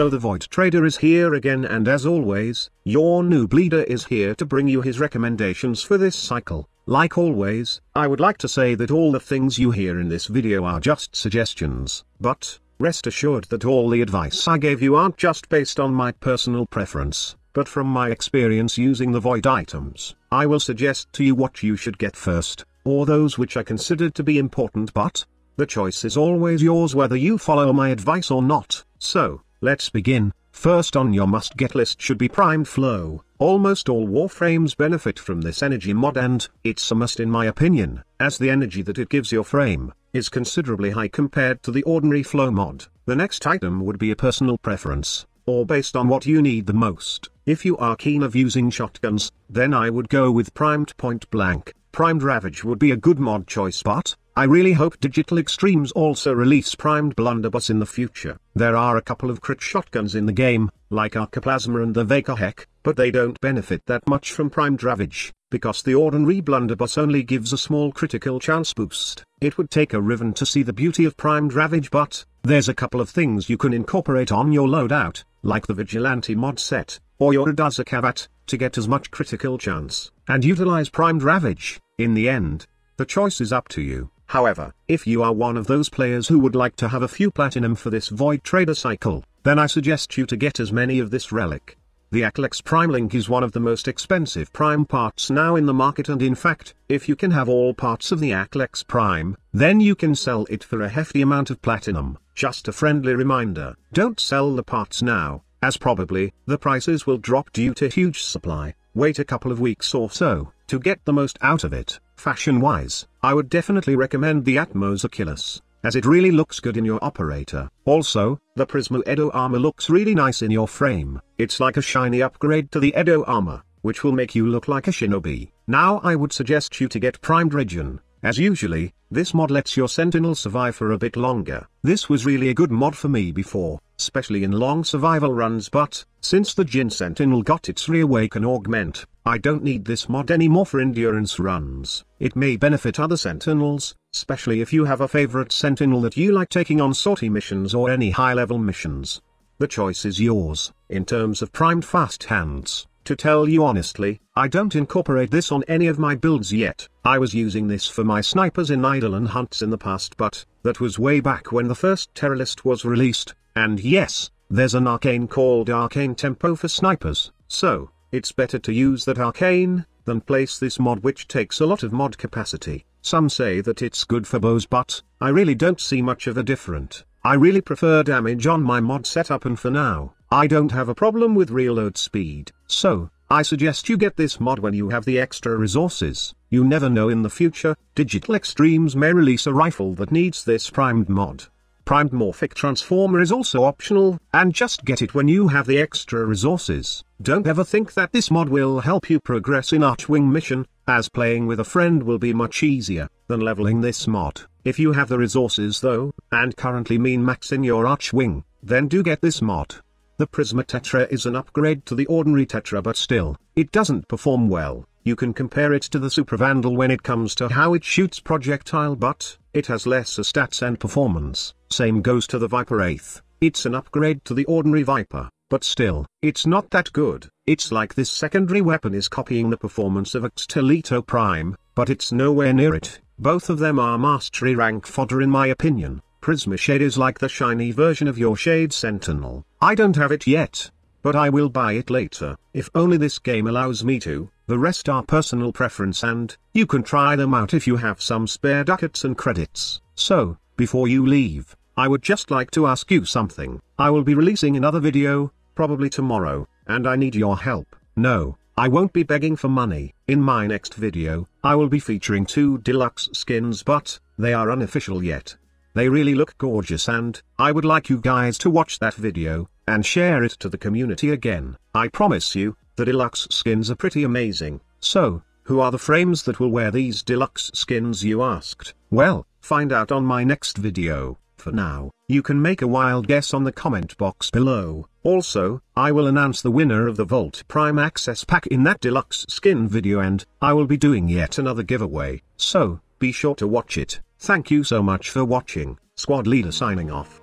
So the Void Trader is here again and as always, your noob leader is here to bring you his recommendations for this cycle. Like always, I would like to say that all the things you hear in this video are just suggestions, but, rest assured that all the advice I gave you aren't just based on my personal preference, but from my experience using the Void items. I will suggest to you what you should get first, or those which I considered to be important but, the choice is always yours whether you follow my advice or not, so, Let's begin. First on your must-get list should be Primed Flow. Almost all Warframes benefit from this energy mod and, it's a must in my opinion, as the energy that it gives your frame, is considerably high compared to the ordinary flow mod. The next item would be a personal preference, or based on what you need the most. If you are keen of using shotguns, then I would go with Primed Point Blank. Primed Ravage would be a good mod choice but, I really hope Digital Extremes also release primed blunderbuss in the future. There are a couple of crit shotguns in the game, like Arca Plasmor and the Vaykor Hek, but they don't benefit that much from primed ravage, because the ordinary blunderbuss only gives a small critical chance boost. It would take a Riven to see the beauty of primed ravage but, there's a couple of things you can incorporate on your loadout, like the Vigilante mod set, or your Adarza Kavat, to get as much critical chance, and utilize primed ravage. In the end, the choice is up to you. However, if you are one of those players who would like to have a few platinum for this Void Trader cycle, then I suggest you to get as many of this relic. The Aklex Prime Link is one of the most expensive Prime parts now in the market and in fact, if you can have all parts of the Aklex Prime, then you can sell it for a hefty amount of platinum. Just a friendly reminder, don't sell the parts now, as probably, the prices will drop due to huge supply. Wait a couple of weeks or so, to get the most out of it. Fashion-wise, I would definitely recommend the Atmos Oculus, as it really looks good in your operator. Also, the Prisma Edo armor looks really nice in your frame. It's like a shiny upgrade to the Edo armor, which will make you look like a shinobi. Now I would suggest you to get Primed Regen. As usually, this mod lets your Sentinel survive for a bit longer. This was really a good mod for me before, especially in long survival runs but, since the Djinn Sentinel got its reawaken augment, I don't need this mod anymore for endurance runs. It may benefit other sentinels, especially if you have a favorite sentinel that you like taking on sortie missions or any high-level missions. The choice is yours. In terms of primed fast hands, to tell you honestly, I don't incorporate this on any of my builds yet. I was using this for my snipers in Eidolon hunts in the past but, that was way back when the first Teralyst was released, and yes, there's an arcane called Arcane Tempo for snipers, so, it's better to use that arcane, than place this mod which takes a lot of mod capacity. Some say that it's good for bows but, I really don't see much of a different. I really prefer damage on my mod setup and for now, I don't have a problem with reload speed. So, I suggest you get this mod when you have the extra resources. You never know in the future, Digital Extremes may release a rifle that needs this primed mod. Primed Morphic Transformer is also optional, and just get it when you have the extra resources. Don't ever think that this mod will help you progress in Archwing mission, as playing with a friend will be much easier than leveling this mod. If you have the resources though, and currently mean max in your Archwing, then do get this mod. The Prisma Tetra is an upgrade to the ordinary Tetra but still, it doesn't perform well. You can compare it to the Supra Vandal when it comes to how it shoots projectile but, it has lesser stats and performance. Same goes to the Viper 8th. It's an upgrade to the ordinary Viper, but still, it's not that good. It's like this secondary weapon is copying the performance of Akstiletto Prime, but it's nowhere near it. Both of them are mastery rank fodder in my opinion. Prisma Shade is like the shiny version of your Shade Sentinel. I don't have it yet, but I will buy it later. If only this game allows me to. The rest are personal preference and, you can try them out if you have some spare ducats and credits. So, before you leave, I would just like to ask you something. I will be releasing another video, probably tomorrow, and I need your help. No, I won't be begging for money. In my next video, I will be featuring two deluxe skins but, they are unofficial yet. They really look gorgeous and, I would like you guys to watch that video, and share it to the community again. I promise you, the deluxe skins are pretty amazing. So, who are the frames that will wear these deluxe skins you asked? Well, find out on my next video. For now, you can make a wild guess on the comment box below. Also, I will announce the winner of the Vault Prime Access Pack in that deluxe skin video and, I will be doing yet another giveaway. So, be sure to watch it. Thank you so much for watching, Squad Leader signing off.